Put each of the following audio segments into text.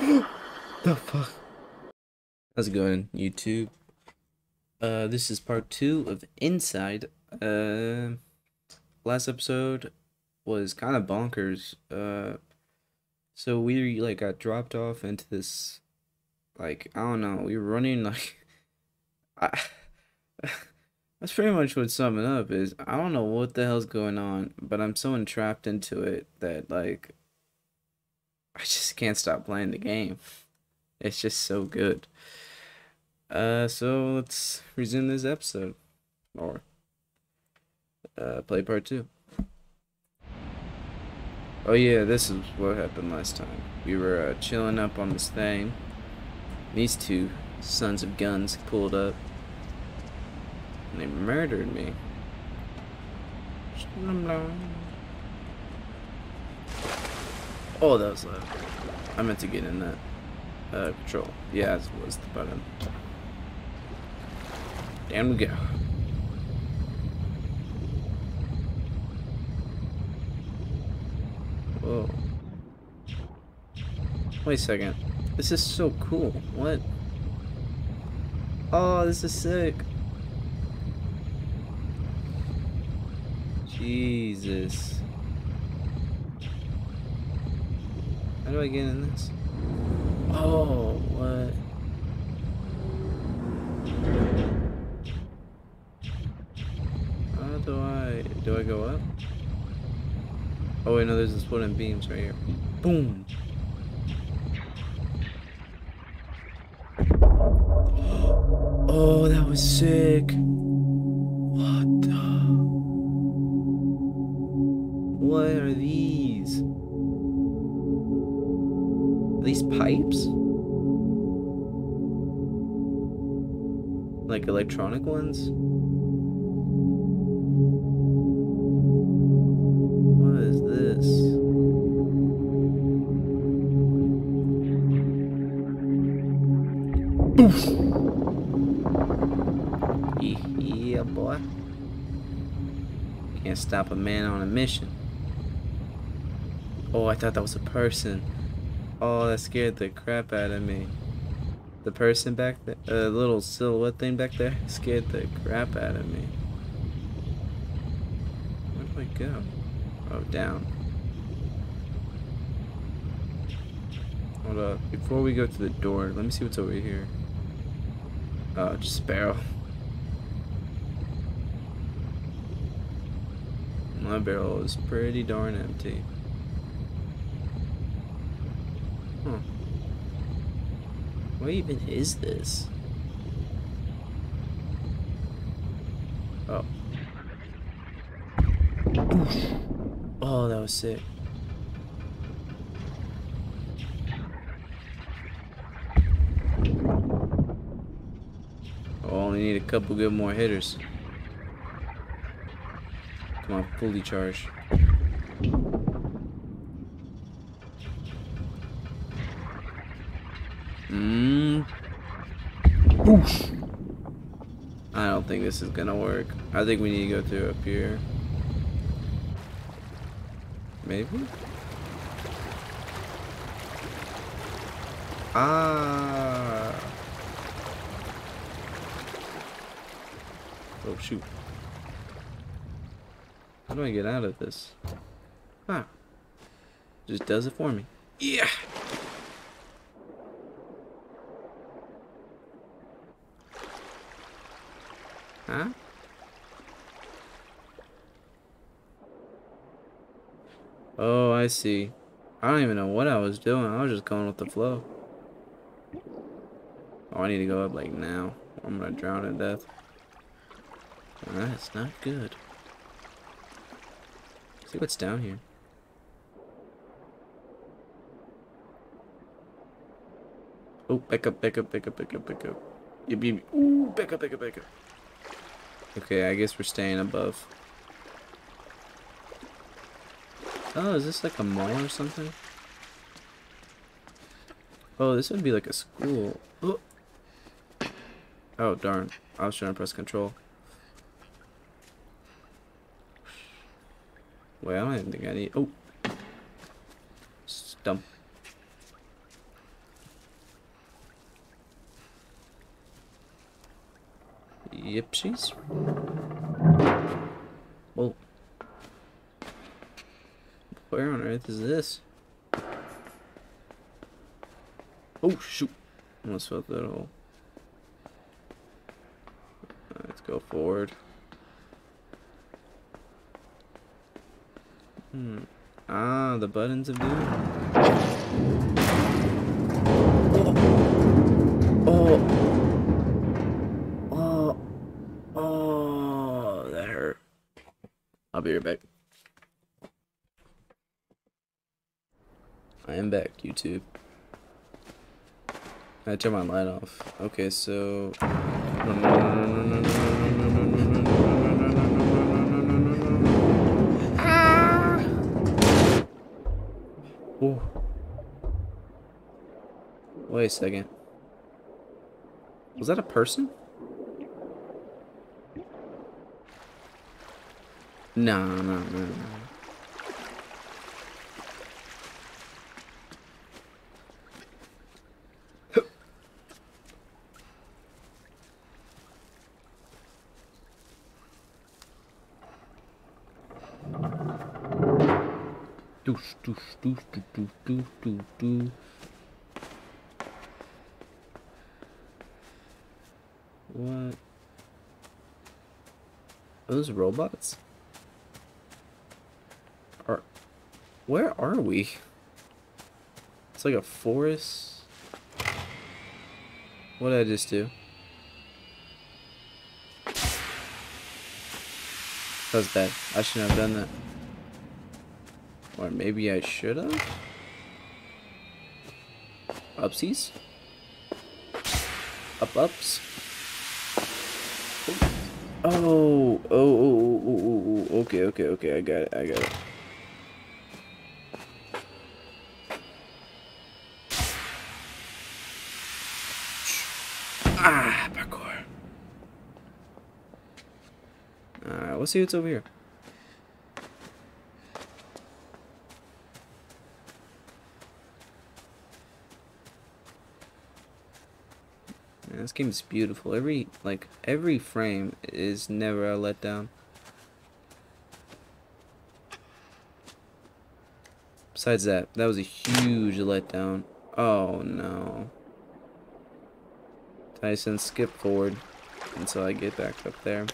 the fuck? How's it going, YouTube? Uh, this is part two of Inside. Uh, last episode was kind of bonkers. Uh, so we like got dropped off into this, like I don't know. We were running like, I. That's pretty much what summing up is. I don't know what the hell's going on, but I'm so entrapped into it that like I just can't stop playing the game. It's just so good. Uh, so let's resume this episode, or uh, play part two. Oh yeah, this is what happened last time. We were uh, chilling up on this thing. These two sons of guns pulled up. And they murdered me. Oh, that was loud. I meant to get in that uh, control. Yeah, that was the button. Down we go. Whoa. Wait a second. This is so cool. What? Oh, this is sick. Jesus. How do I get in this? Oh, what? How do I... Do I go up? Oh wait, no, there's this wooden beams right here. Boom! Oh, that was sick! Like electronic ones? What is this? Yeah, boy. Can't stop a man on a mission. Oh, I thought that was a person. Oh, that scared the crap out of me. The person back there, a little silhouette thing back there, scared the crap out of me. Where do I go? Oh, down. Hold up. Before we go to the door, let me see what's over here. Oh, just barrel. My barrel is pretty darn empty. What even is this? Oh. Oh, that was sick. Oh, only need a couple good more hitters. Come on, fully charged. Mmm. I don't think this is gonna work. I think we need to go through up here. Maybe? Ah. Oh shoot. How do I get out of this? Ah. Just does it for me. Yeah. Huh? Oh, I see. I don't even know what I was doing. I was just going with the flow. Oh, I need to go up like now. I'm gonna drown to death. That's not good. see what's down here. Oh, back up, back up, back up, back up, back up. Yep, yep. Ooh, back up, back up, back up. Okay, I guess we're staying above. Oh, is this like a mall or something? Oh, this would be like a school. Oh, oh darn. I was trying to press control. Wait, I don't even think I need... Oh! Stump. Yipsies? Where on earth is this? Oh shoot! Almost felt that hole. Let's go forward. Hmm. Ah, the buttons of doom. Oh. Oh. Oh. Oh. That hurt. I'll be right back. I am back, YouTube. I turned my light off. Okay, so. Ah. Ooh. Wait a second. Was that a person? No, no, no, no. Doosh, doosh, doosh, doo, doo, doo, doo, doo. What? Are those robots? Are where are we? It's like a forest. What did I just do? That was bad. I shouldn't have done that. Or maybe I should have? Upsies? Up ups? Oh, oh, oh, oh, oh, oh, oh, okay, okay, okay, I got it, I got it. Ah, parkour. Alright, let's see what's over here. This game is beautiful. Every like every frame is never a letdown. Besides that, that was a huge letdown. Oh no. Tyson, skip forward until I get back up there.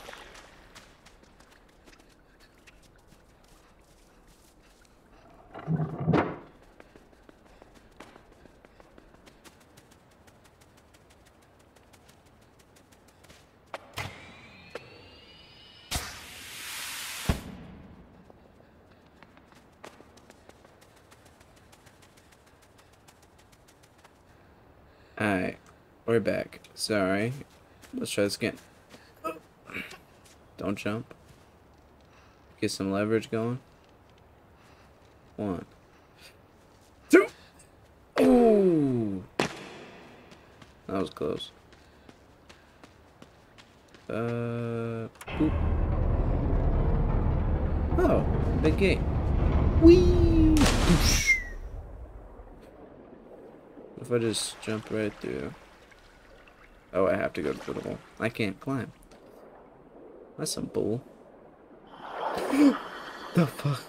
Alright, we're back. Sorry. Let's try this again. Don't jump. Get some leverage going. One. Two. Ooh. That was close. Uh. Oh, big gate. Whee! If I just jump right through. Oh, I have to go to the hole. I can't climb. That's some bull. the fuck?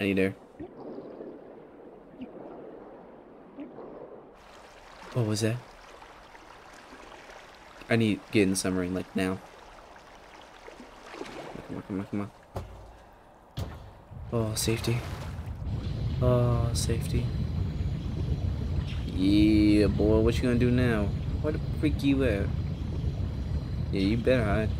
Are you there? What was that? I need to get in the submarine, like, now. Come on, come on, come on. Oh, safety. Oh, safety. Yeah, boy, what you gonna do now? Where the freak you at? Yeah, you better hide.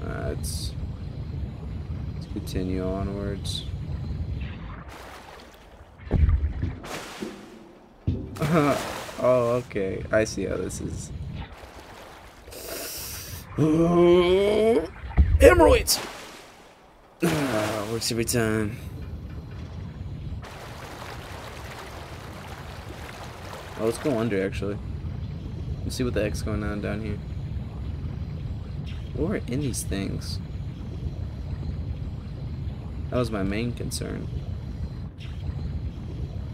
Alright, let's, let's continue onwards. oh, okay. I see how this is. Hemorrhoids! Ah, works every time. Oh, let's go under actually. Let's see what the heck's going on down here. What are in these things? That was my main concern.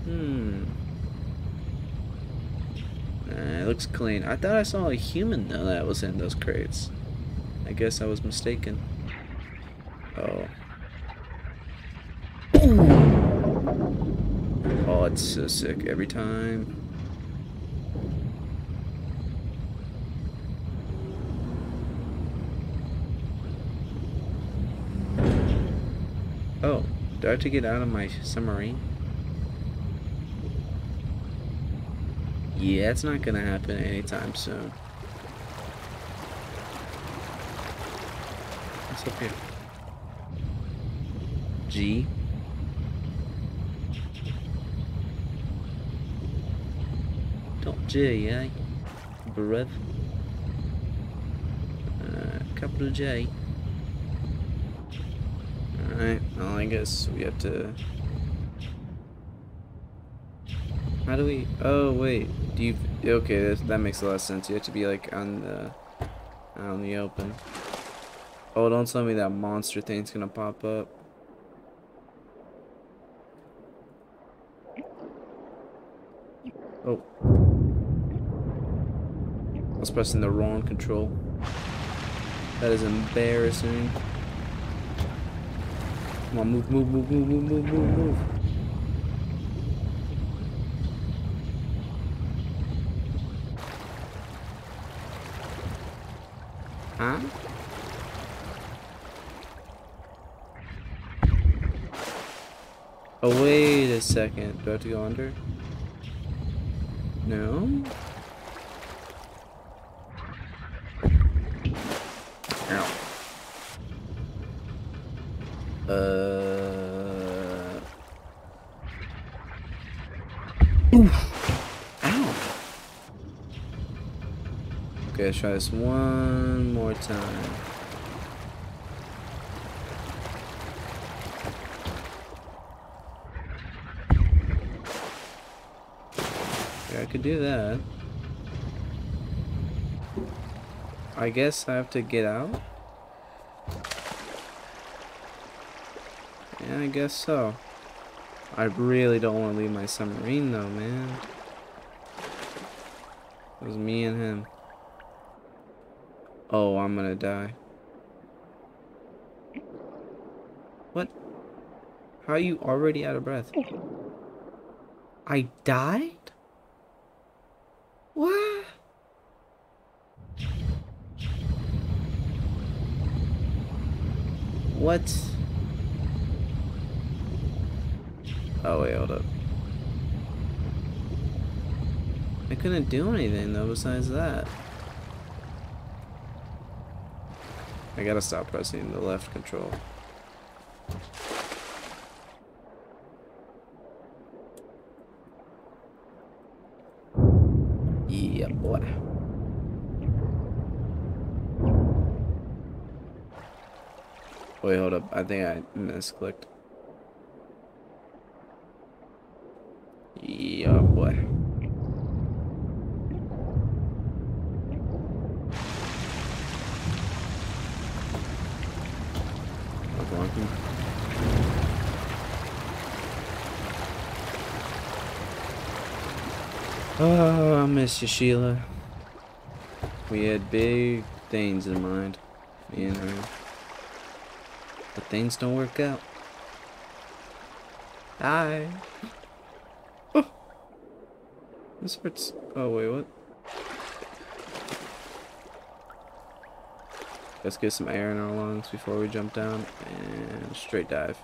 Hmm. It looks clean. I thought I saw a human though that was in those crates. I guess I was mistaken. Oh. Oh, it's so sick every time. Oh, do I have to get out of my submarine? Yeah, it's not gonna happen anytime soon. Up here? G. Don't J, eh? Brev. Uh, capital J. Alright, well, I guess we have to... How do we... Oh, wait. Do you... Okay, that, makes a lot of sense. You have to be, like, on the... In the open. Oh, don't tell me that monster thing's gonna pop up. Oh. I was pressing the wrong control. That is embarrassing. Come on, move, move, move, move, move, move, move, move. Huh? Oh, wait a second. Do I have to go under? No? Ow. Uh. Oof. Ow. Okay, let's try this one more time. Could do that. I guess I have to get out? Yeah, I guess so. I really don't want to leave my submarine though, man. It was me and him. Oh, I'm gonna die. What? How are you already out of breath? I died? What? What? Oh wait, hold up. I couldn't do anything though besides that. I gotta stop pressing the left control. Yeah, boy. Wait, hold up. I think I misclicked. Yeah, boy. Oh, I miss you, Sheila. We had big things in mind, me and her. Things don't work out. Hi. Oh. This hurts. Oh, wait, what? Let's get some air in our lungs before we jump down and straight dive.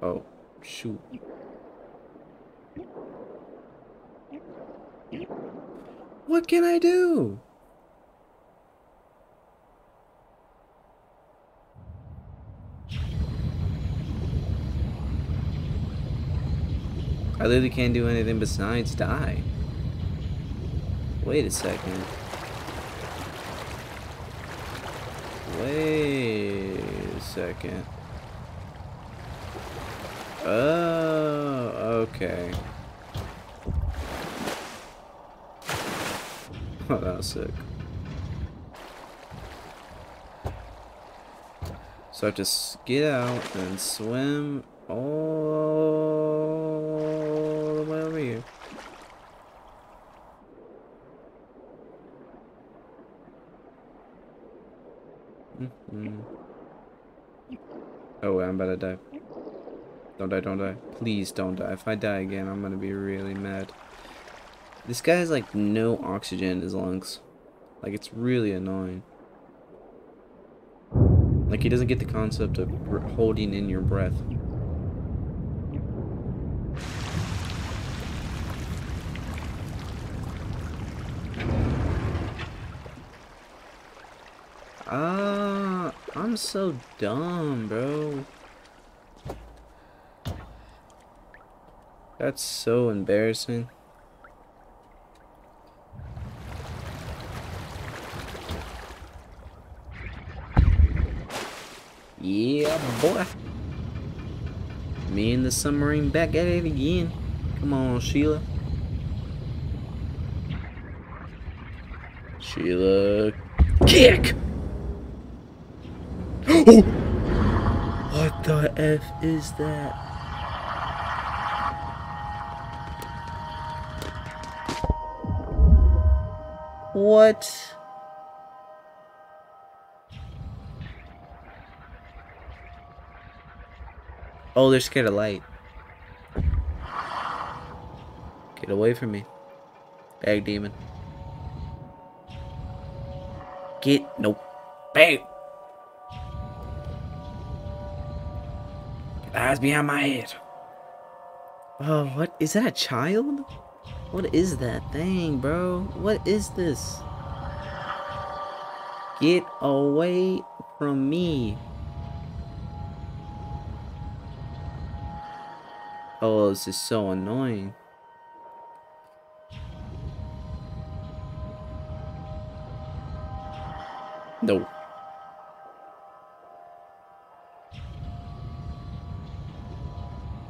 Oh, shoot. What can I do? I literally can't do anything besides die. Wait a second. Wait a second. Oh, okay. Oh, that was sick. So I have to get out and swim all the way over here. Mm -hmm. To die. Don't die, don't die. Please don't die. If I die again, I'm gonna be really mad. This guy has like no oxygen in his lungs. Like it's really annoying. Like he doesn't get the concept of holding in your breath. Ah, I'm so dumb, bro. That's so embarrassing. Yeah, boy. Me and the submarine back at it again. Come on, Sheila. Sheila, kick! What the F is that? What? Oh, they're scared of light. Get away from me. Bag demon. Get nope. Bang. Eyes behind my head. Oh, what is that a child? What is that thing, bro? What is this? Get away from me. Oh, this is so annoying. No.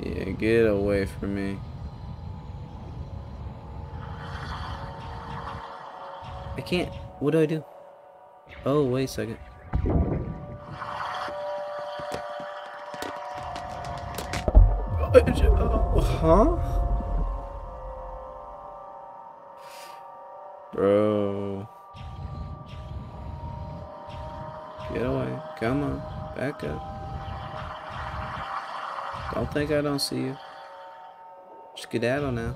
Yeah, get away from me. I can't. What do I do? Oh, wait a second. Huh? Bro. Get away. Come on. Back up. Don't think I don't see you. Just get out of now.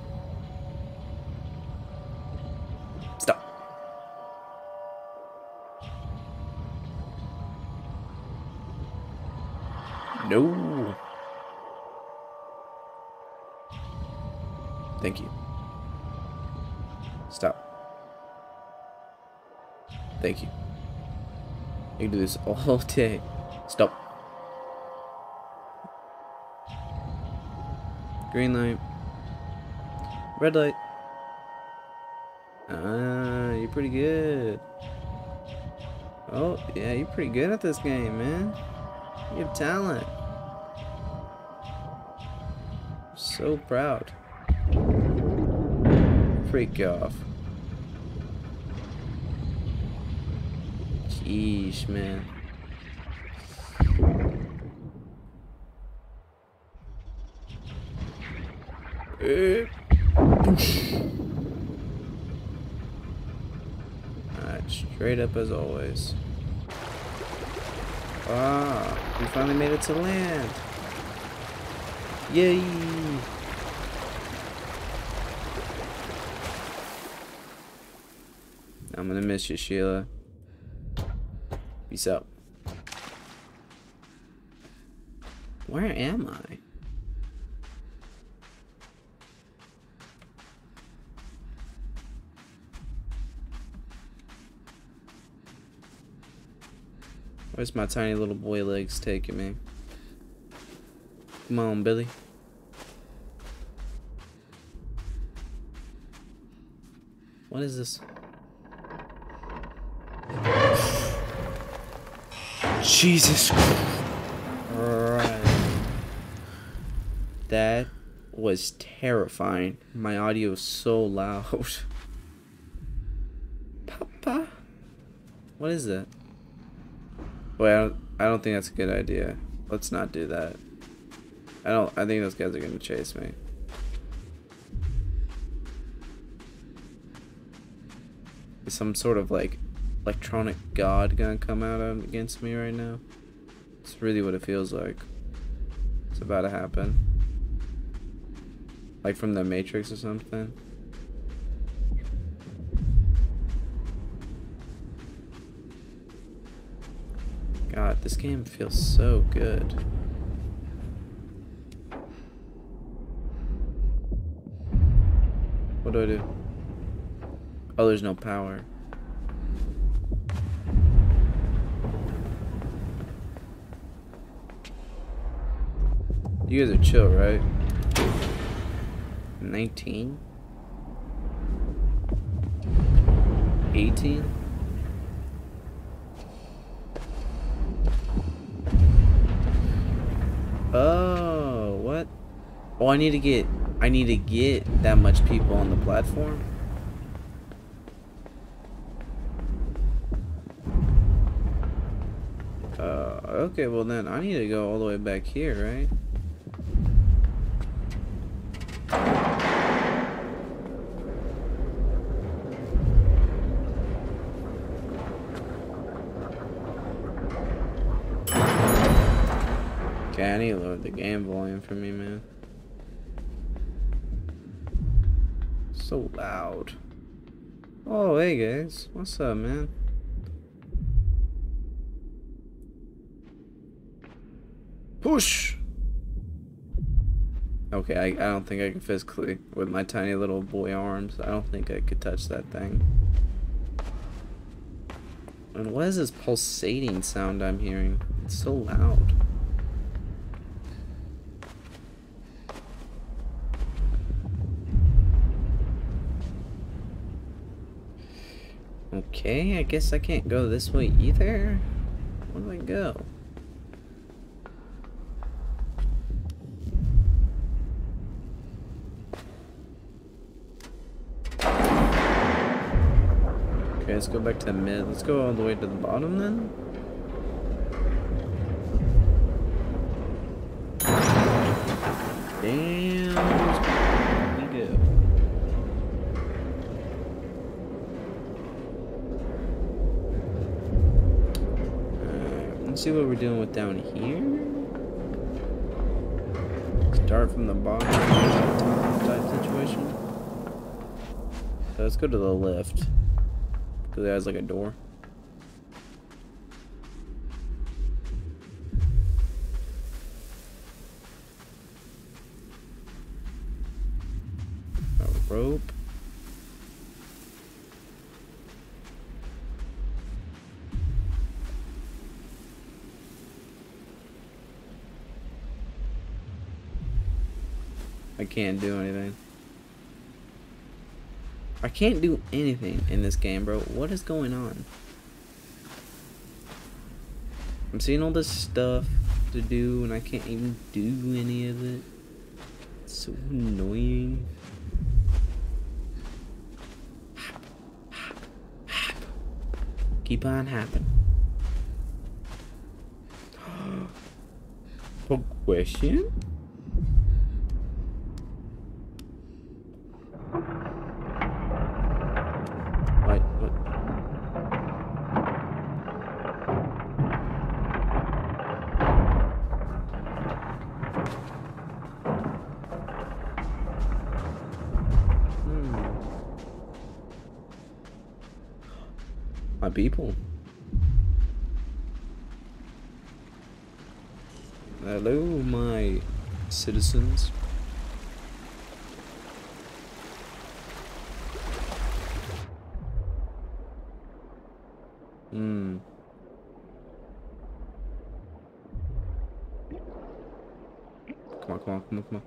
No. Thank you. Stop. Thank you. You can do this all day. Stop. Green light. Red light. Ah, you're pretty good. Oh, yeah, you're pretty good at this game, man. You have talent. So proud freak off. Jeez, man. Alright, straight up as always. Ah, we finally made it to land. Yay! I'm gonna miss you, Sheila. Peace out. Where am I? Where's my tiny little boy legs taking me? Come on, Billy. What is this? Jesus Christ. That was terrifying. My audio is so loud. Papa? What is that? Wait, I, I don't think that's a good idea. Let's not do that. I don't I think those guys are gonna chase me. Is some sort of like electronic god gonna come out against me right now? It's really what it feels like. It's about to happen. Like from the Matrix or something. God, this game feels so good. What do I do? Oh, there's no power. You guys are chill, right? 19? 18? Oh, what? Oh, I need to get, I need to get that much people on the platform? Uh, okay, well then I need to go all the way back here, right? Okay, I need to lower the game volume for me, man. So loud. Oh, hey guys. What's up, man? Push! Okay, I, I don't think I can physically, with my tiny little boy arms, I don't think I could touch that thing. And what is this pulsating sound I'm hearing? It's so loud. Okay, I guess I can't go this way either. Where do I go? Okay, let's go back to the mid. Let's go all the way to the bottom then. Let's see what we're dealing with down here. Start from the bottom type situation. So let's go to the left. Because it has like a door. Can't do anything. I can't do anything in this game, bro. What is going on? I'm seeing all this stuff to do and I can't even do any of it. It's so annoying. Keep on happening. A question? Hello, my citizens. Hmm. Come on, come on, come on, come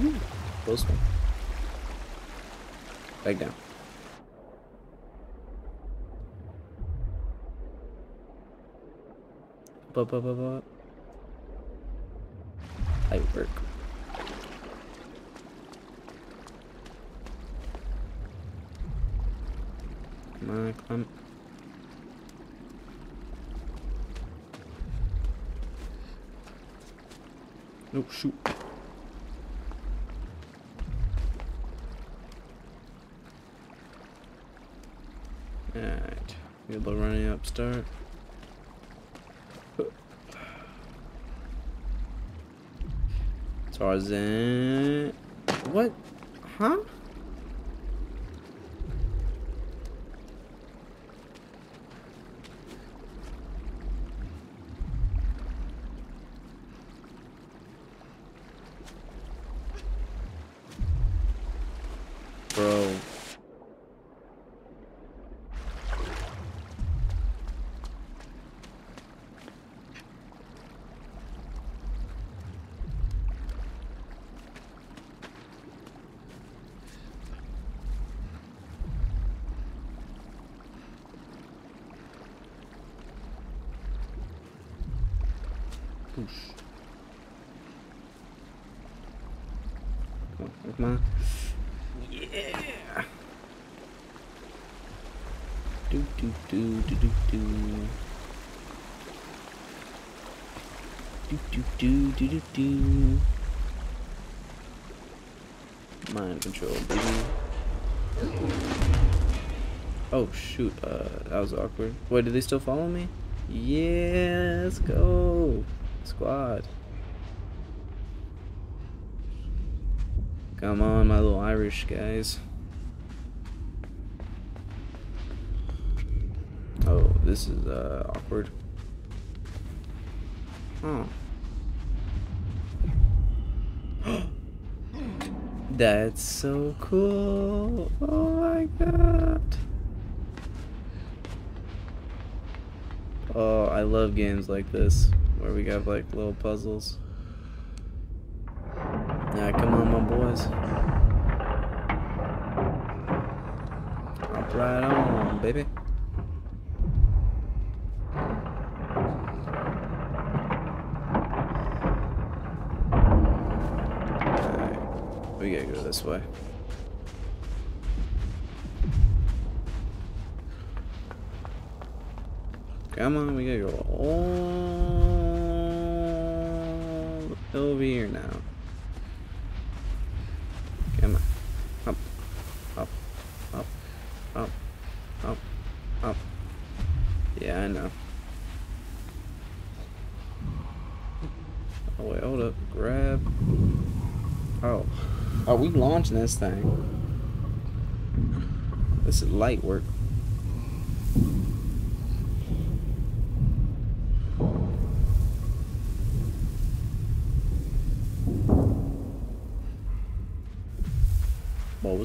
on. Ooh, close one. Back down. Up, up, up, up. I work. Come on, come. No, oh, shoot. Alright. We're running up start. Tarzan. What? Huh? Bro. Push. Come on, come on. Yeah. Do do do do do do. Do do do do do do. Mind control, baby. Oh shoot, uh, that was awkward. Wait, did they still follow me? Yeah, let's go. Squad. Come on, my little Irish guys. Oh, this is uh, awkward. Huh. That's so cool. Oh my god. Oh, I love games like this where we got like little puzzles. Yeah, come on, my boys. Hop right on, baby. We gotta go this way. Come on, we gotta go all over here now. Come on. Up, up, up, up, up, up. Yeah, I know. Oh wait, hold up. Grab. Oh. Are we launching this thing? This is light work.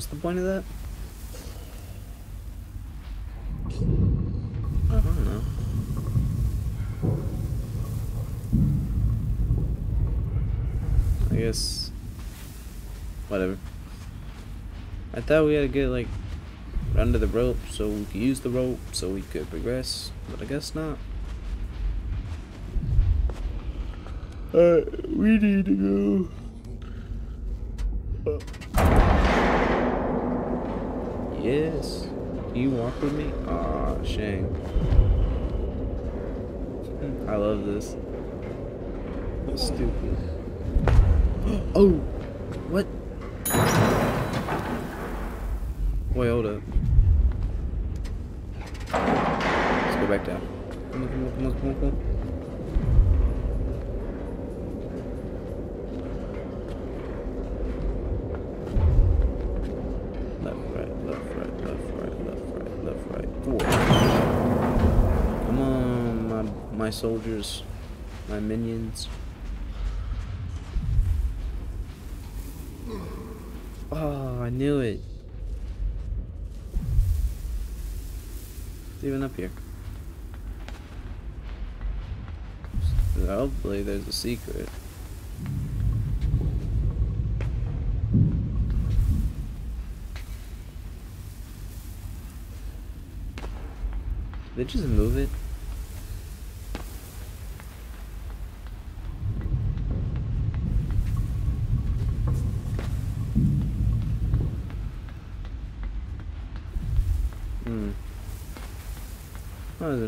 What was the point of that? I don't know. I guess. Whatever. I thought we had to get like under the rope so we could use the rope so we could progress, but I guess not. Uh, we need to go. Yes. You walk with me? Aw, shame. I love this. That's stupid. oh! What? Wait, hold up. Let's go back down. Come on, come on, come on, come on, come on. My soldiers, my minions. Oh, I knew it. It's even up here. Hopefully there's a secret. They just move it.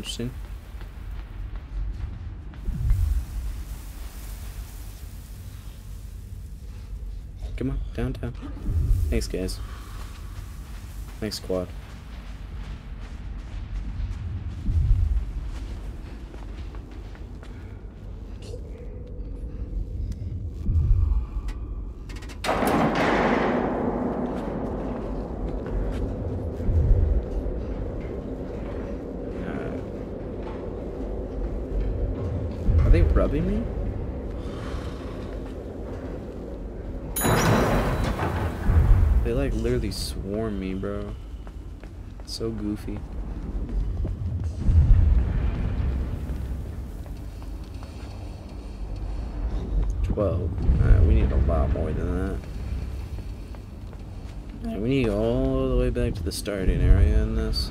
interesting. Come on, downtown. Thanks, guys. Thanks, squad. So goofy. Twelve. We need a lot more than that. Alright, we need all the way back to the starting area in this.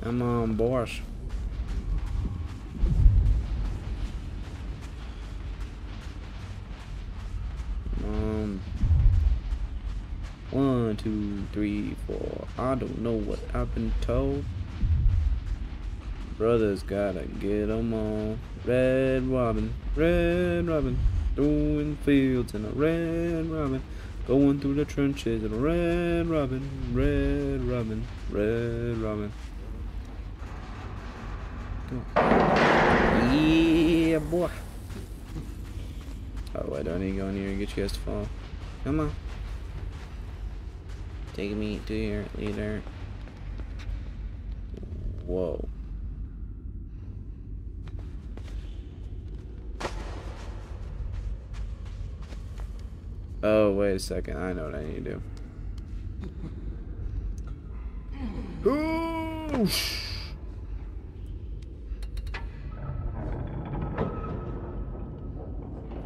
Come on, boss. Two, three, four. I don't know what I've been told. Brothers gotta get 'em all. Red Robin, Red Robin, doing fields in a Red Robin, going through the trenches in a Red Robin, Red Robin, Red Robin. Yeah, boy. Oh, don't I need to go in here and get you guys to fall? Come on. Take me to your leader. Whoa. Oh, wait a second. I know what I need to do.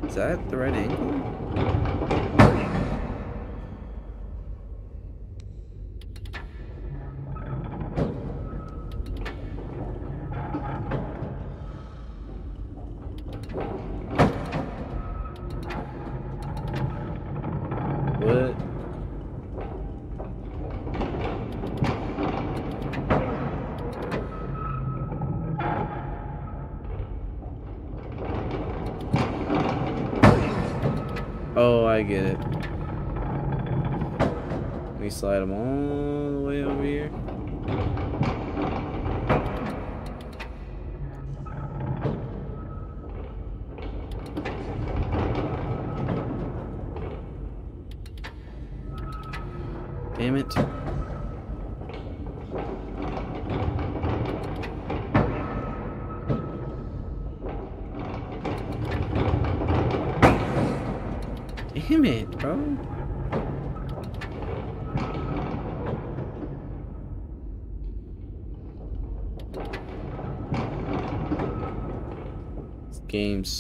Is that the right angle? What? Oh, I get it. Let me slide them all the way over here.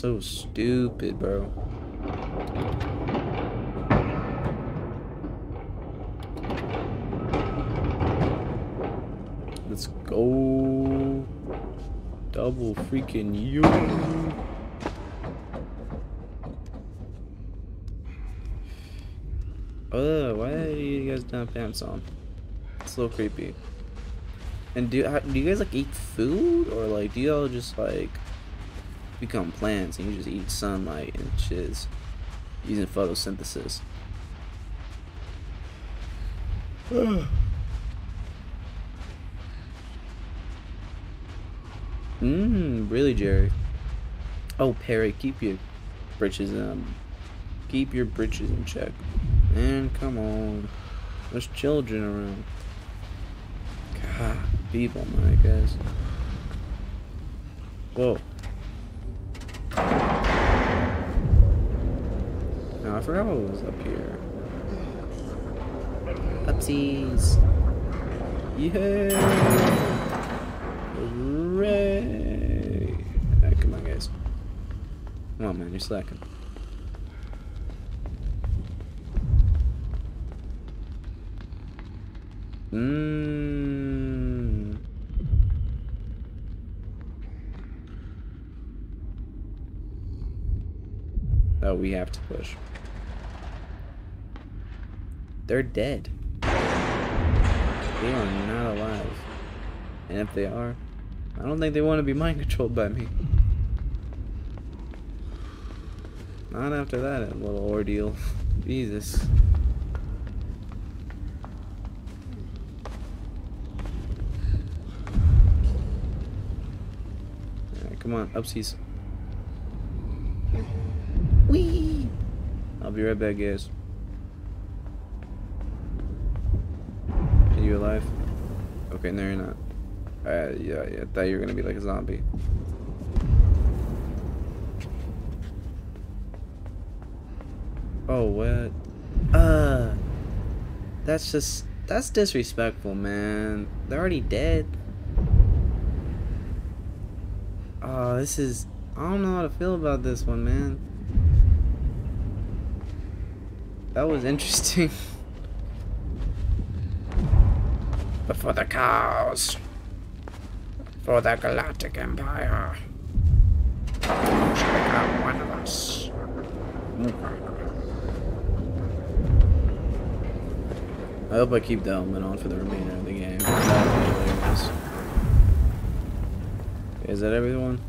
So stupid, bro. Let's go. Double freaking you. Oh, why are you guys not pants on? It's a little creepy. And do do you guys like eat food or like do y'all just like become plants and you just eat sunlight and shiz using photosynthesis? Mmm, really, Jerry? Oh, Perry, keep your britches um, keep your britches in check. Man, come on. There's children around. God, people, my guys. Whoa. Forgot what was up here. Upsies. Yeah. Hooray. Alright, come on, guys. Come on, man, you're slacking. Mmm. Oh, we have to push. They're dead. They are not alive. And if they are, I don't think they want to be mind controlled by me. Not after that little ordeal. Jesus. Alright, come on, upsies. Whee! I'll be right back, guys. Okay, no, you're not. Uh, yeah, yeah, I thought you were gonna be like a zombie. Oh, what? Uh, that's just, that's disrespectful, man. They're already dead. Oh, this is, I don't know how to feel about this one, man. That was interesting. but for the cows. For the Galactic Empire. Become one of us. I hope I keep the helmet on for the remainder of the game. Is that everyone?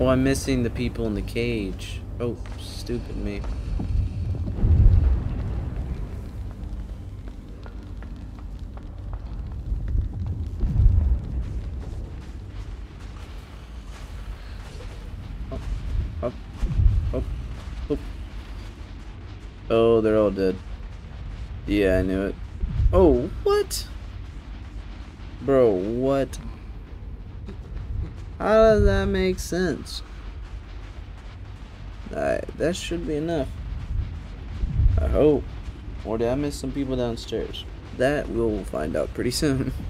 Oh, I'm missing the people in the cage. Oh, stupid me. Oh, oh, oh, oh. Oh, they're all dead. Yeah, I knew it. That make sense? Alright, that should be enough. I hope. Or did I miss some people downstairs? That we'll find out pretty soon.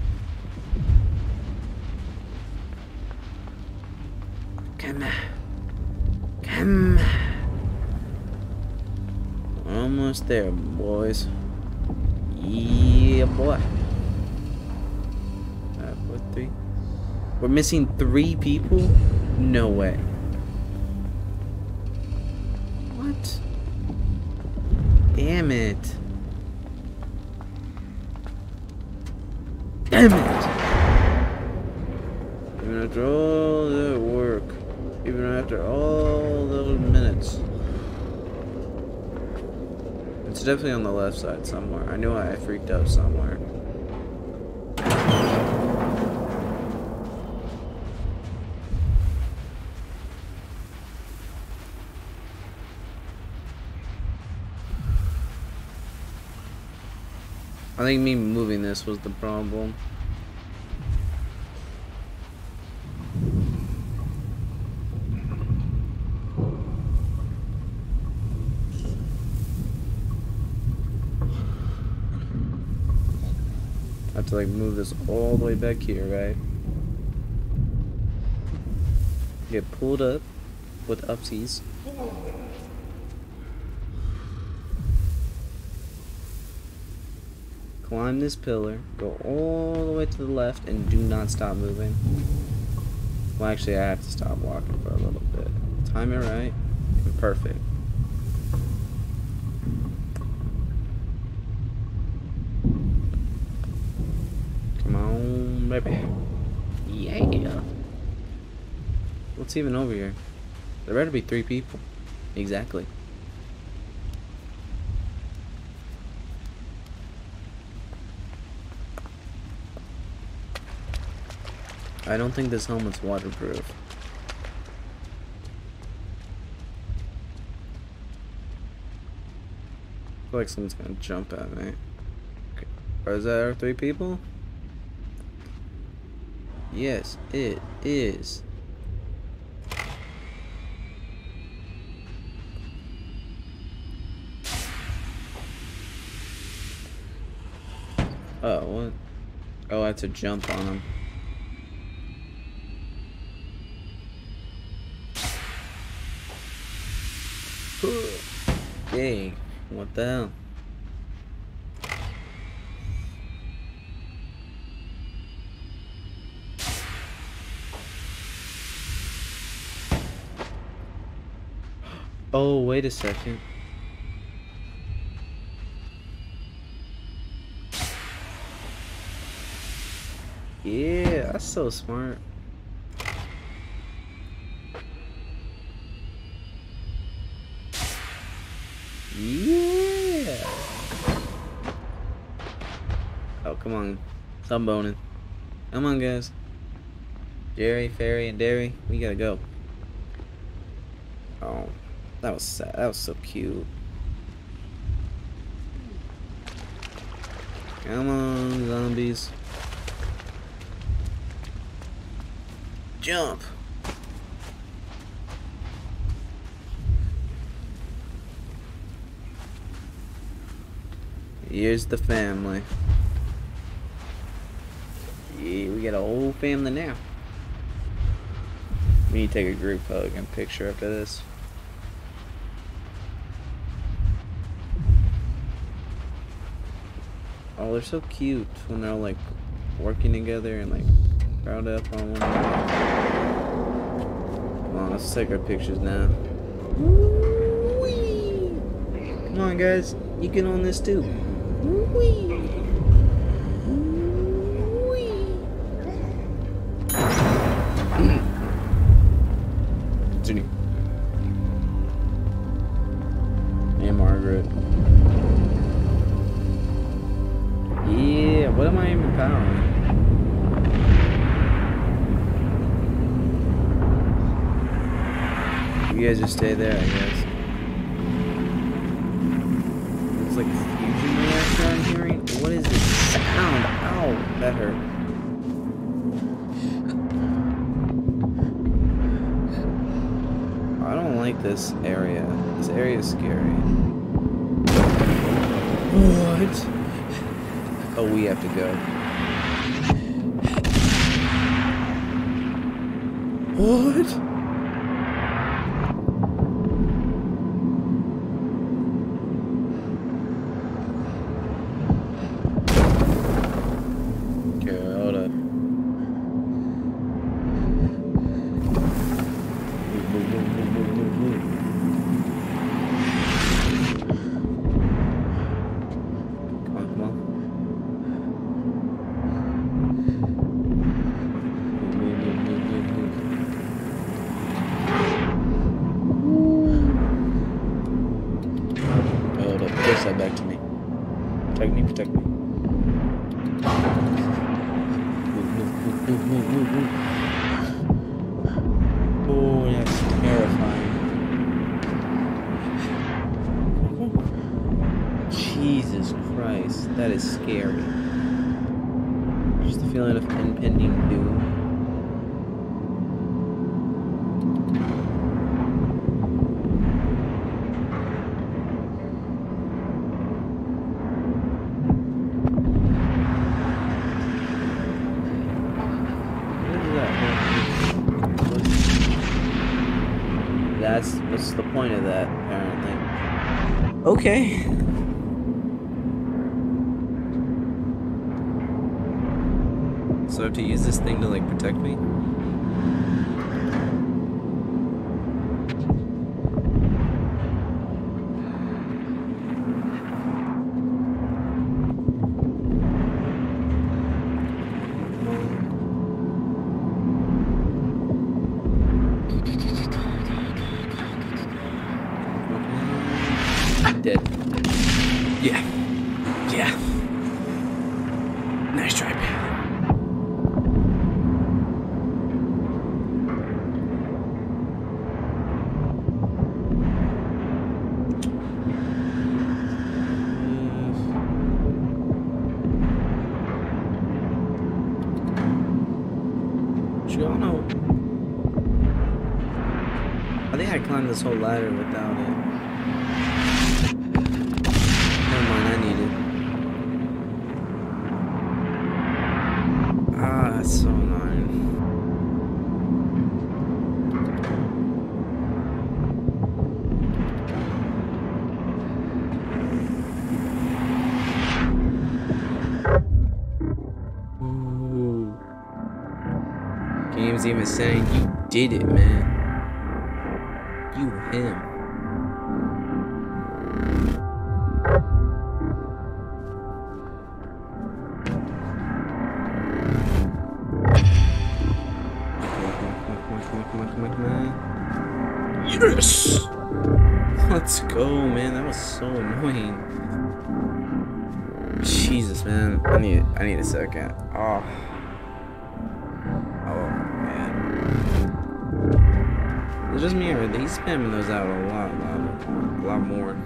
Come. Come Almost there, boys. Yeah, boy. Five, four, three. We're missing three people? No way. What? Damn it. Damn it! Even after all the work, even after all those minutes. It's definitely on the left side somewhere. I knew I freaked out somewhere. Think me moving this was the problem. I have to like move this all the way back here, right? Get pulled up with upsies. Climb this pillar, go all the way to the left, and do not stop moving. Well, actually, I have to stop walking for a little bit. Time it right. Perfect. Come on, baby. Yeah. What's even over here? There better be three people. Exactly. I don't think this helmet's waterproof. I feel like someone's gonna jump at me. Okay. Is that our three people? Yes, it is. Oh, what? Oh, I had to jump on him. Not down. Oh, wait a second. Yeah, that's so smart. Come on. Stop boning. Come on, guys. Jerry, Fairy, and Derry, we gotta go. Oh, that was sad. That was so cute. Come on, zombies. Jump. Here's the family. We got a whole family now. We need to take a group hug and picture after this. Oh, they're so cute when they're like working together and like crowd up on one another. Come on, let's take our pictures now. Come on, guys, you can own this too. Stay there, I guess. It's like a fusion reactor I'm hearing. What is this sound? Ow, that hurt. I don't like this area. This area is scary. What? Oh, we have to go. What? Okay, hold up. Move, move, move, move, move, move, move. Come on, come on. Move, move, move, move, move, move. Hold up, push that back to me. Protect me, protect me. Move, move, move, move, move, move, move. Oh, that's terrifying. Jesus Christ, that is scary. Just the feeling of impending doom. What is that? What's- That's what's the point of that, apparently. Okay. So I have to use this thing to like protect me? Dead. Yeah. Yeah. Nice try, man. You all know. I think I climbed this whole ladder without it. Never mind, I need it. Ah, that's so annoying. Ooh. Game's even saying you did it, man. M. Yes! Let's go, man. That was so annoying. Jesus, man. I need I need a second. Oh. Just me or they spamming those out a lot, a lot, a lot more?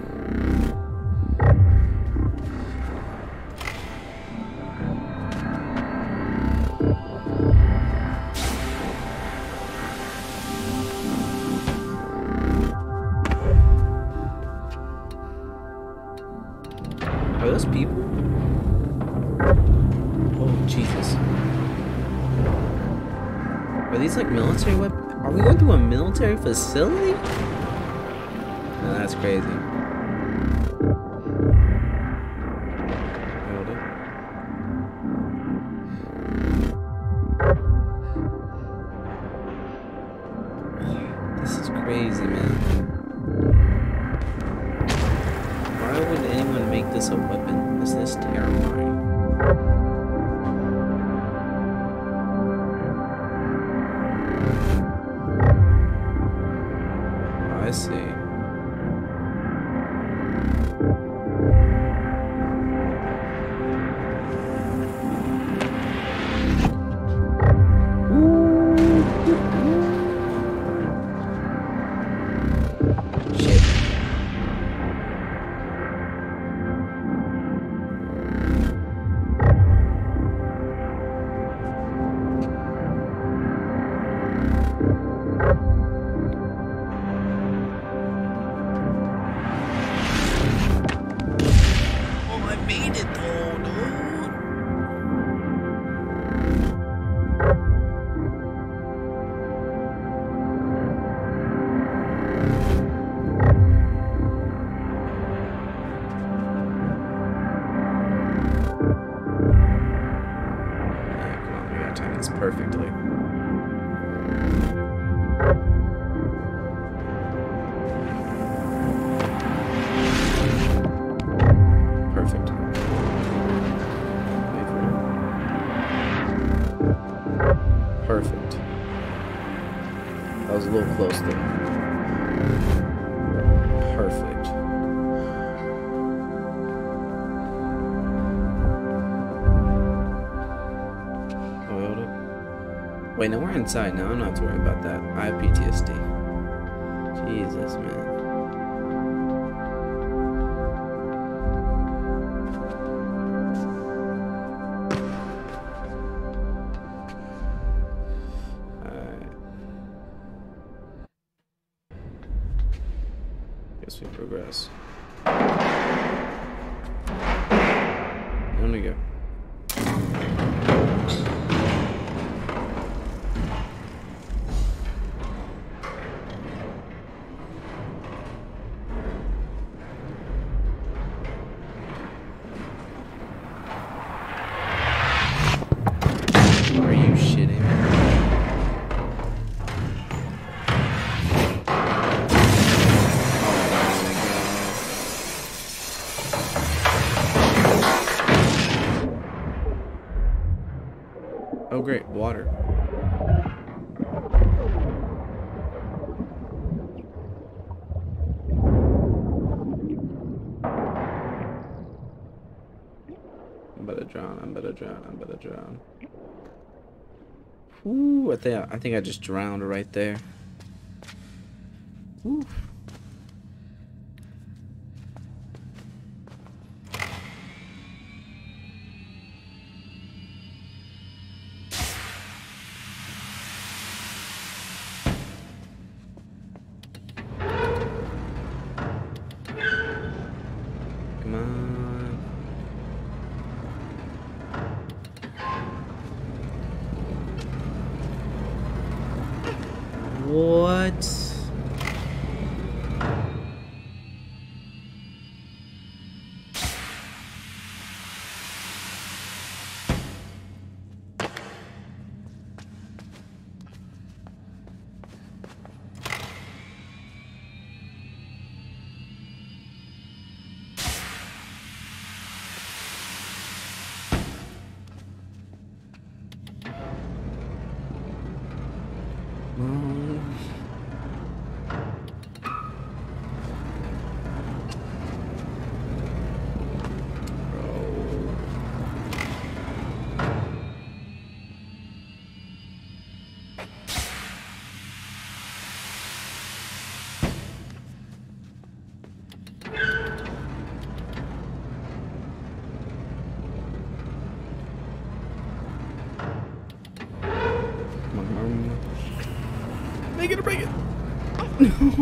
Facility? No, that's crazy. Inside now. I'm not worrying about that. I have PTSD. Jesus, man. Drown. Ooh, I think I think I just drowned right there. Ooh.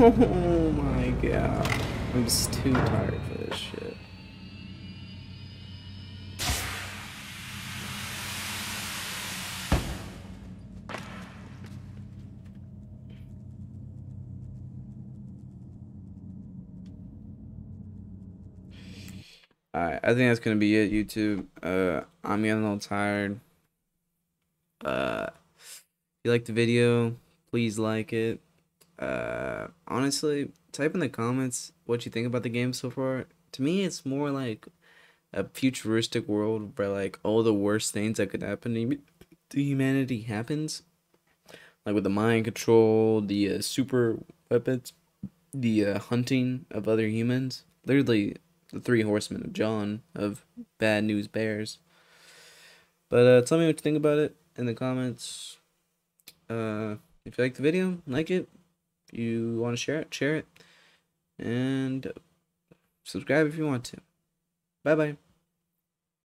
Oh my god. I'm just too tired for this shit. Alright, I think that's gonna be it, YouTube. Uh, I'm getting a little tired. Uh, if you like the video, please like it. Uh, honestly, type in the comments what you think about the game so far. To me, it's more like a futuristic world where like all the worst things that could happen to, humanity happens, like with the mind control, the uh, super weapons, the uh, hunting of other humans. Literally, the three horsemen of John of Bad News Bears. But uh, tell me what you think about it in the comments. Uh, if you like the video, like it. You want to share it, share it. And subscribe if you want to. Bye bye.